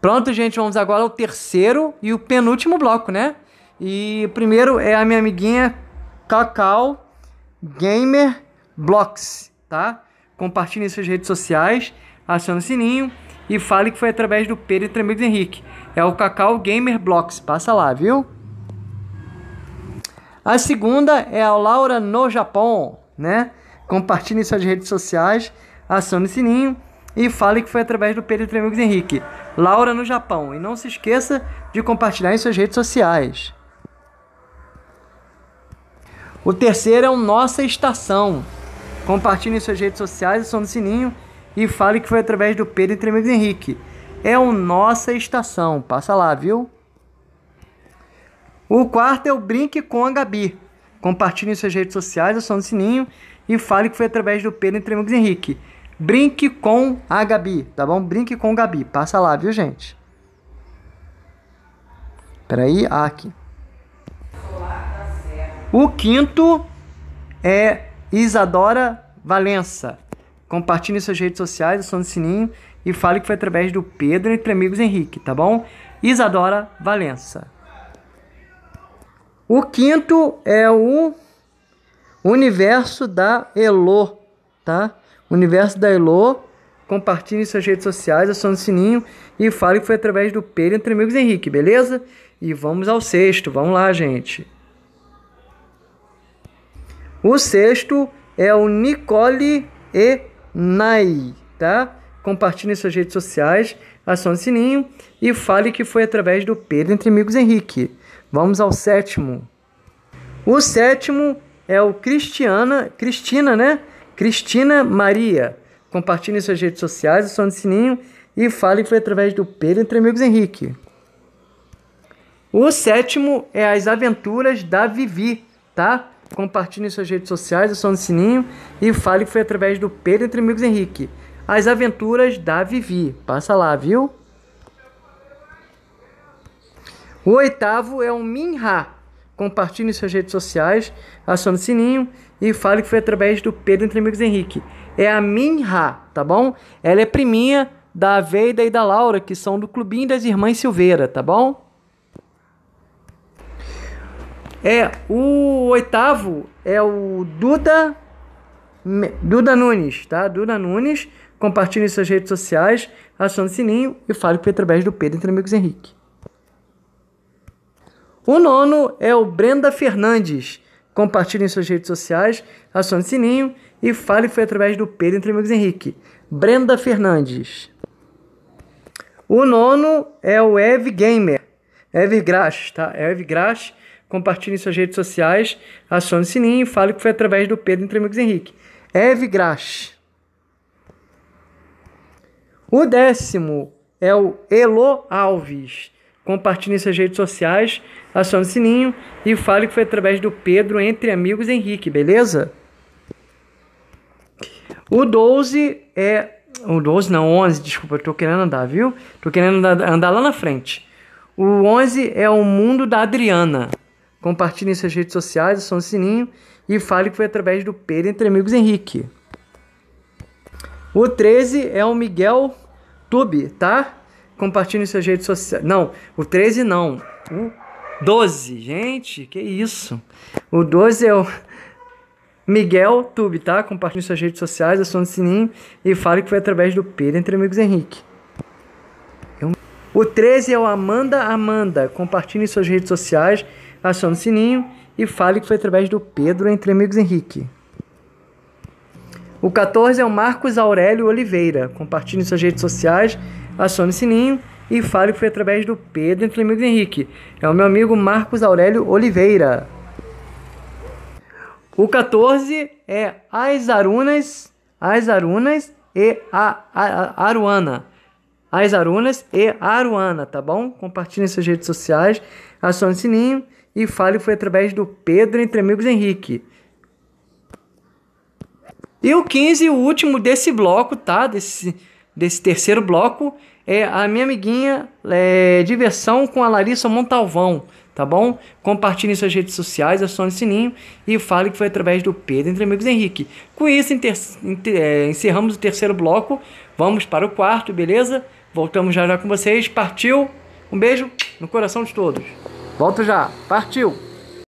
Pronto, gente, vamos agora ao terceiro e o penúltimo bloco, né? E primeiro é a minha amiguinha Cacau Gamer Blocks, tá? Compartilhe em suas redes sociais, acione o sininho e fale que foi através do Pedro entre amigos Henrique. É o Cacau Gamer Blocks, passa lá, viu? A segunda é a Laura no Japão, né? Compartilhe em suas redes sociais, acione o sininho e fale que foi através do Pedro entre amigos Henrique. Laura no Japão. E não se esqueça de compartilhar em suas redes sociais. O terceiro é o Nossa Estação. Compartilhe em suas redes sociais, o sininho e fale que foi através do Pedro entre amigos Henrique. É o Nossa Estação. Passa lá, viu? O quarto é o Brinque com a Gabi. Compartilhe em suas redes sociais, o sininho e fale que foi através do Pedro entre amigos Henrique. Brinque com a Gabi, tá bom? Brinque com Gabi. Passa lá, viu, gente? Peraí, aqui. O quinto é Isadora Valença. Compartilhe suas redes sociais, acione o sininho e fale que foi através do Pedro entre amigos Henrique, tá bom? Isadora Valença. O quinto é o universo da Elo, tá? Universo da Elo. Compartilhe em suas redes sociais, acione o sininho e fale que foi através do Pedro entre amigos Henrique, beleza? E vamos ao sexto, vamos lá, gente. O sexto é o Nicole e Nai, tá? Compartilhe em suas redes sociais, acione o sininho e fale que foi através do Pedro entre amigos Henrique. Vamos ao sétimo. O sétimo é o Cristiana, Cristina, né? Cristina Maria. Compartilhe suas redes sociais, o sininho e fale que foi através do Pedro entre amigos Henrique. O sétimo é as aventuras da Vivi, tá? Compartilhe suas redes sociais, o sininho e fale que foi através do Pedro entre amigos Henrique. As aventuras da Vivi. Passa lá, viu? O oitavo é o Minha. Compartilhe em suas redes sociais, acione o sininho e fale que foi através do Pedro Entre Amigos Henrique. É a Minha, tá bom? Ela é priminha da Veida e da Laura, que são do Clubinho das Irmãs Silveira, tá bom? É, o oitavo é o Duda Duda Nunes, tá? Duda Nunes. Compartilhe em suas redes sociais, acione o sininho e fale que foi através do Pedro Entre Amigos Henrique. O nono é o Brenda Fernandes. Compartilhe em suas redes sociais, acione o sininho e fale foi através do Pedro Entre Amigos Henrique. Brenda Fernandes. O nono é o Ev Gamer. Ev Grash, tá? Ev Grash. Compartilhe em suas redes sociais, acione o sininho e fale que foi através do Pedro Entre Amigos Henrique. Ev Grash. O décimo é o Elo Alves. Compartilhe em suas redes sociais, acione o sininho e fale que foi através do Pedro Entre Amigos Henrique, beleza? O 12 é. O 12 não, 11, desculpa, eu tô querendo andar, viu? Tô querendo andar, andar lá na frente. O 11 é o Mundo da Adriana. Compartilhe em suas redes sociais, acione o sininho e fale que foi através do Pedro Entre Amigos Henrique. O 13 é o Miguel Tube, tá? Compartilhe em suas redes sociais. Não, o 13 não. O 12, gente, que isso? O 12 é o Miguel Tube, tá? Compartilhe em suas redes sociais, acione o sininho e fale que foi através do Pedro Entre Amigos Henrique. O 13 é o Amanda Amanda. Compartilhe em suas redes sociais, acione o sininho e fale que foi através do Pedro Entre Amigos Henrique. O 14 é o Marcos Aurélio Oliveira. Compartilhe em suas redes sociais, acione o sininho e fale que foi através do Pedro Entre Amigos Henrique. É o meu amigo Marcos Aurélio Oliveira. O 14 é As Arunas, As Arunas e a, a, a Aruana. As Arunas e Aruana, tá bom? Compartilhe suas redes sociais, acione o sininho e fale que foi através do Pedro Entre Amigos Henrique. E o 15, o último desse bloco, tá? Desse, desse terceiro bloco, é a minha amiguinha é, Diversão com a Larissa Montalvão, tá bom? Compartilhe suas redes sociais, acione o sininho e fale que foi através do Pedro Entre Amigos Henrique. Com isso, inter, inter, é, encerramos o terceiro bloco, vamos para o quarto, beleza? Voltamos já já com vocês. Partiu. Um beijo no coração de todos. Volto já. Partiu.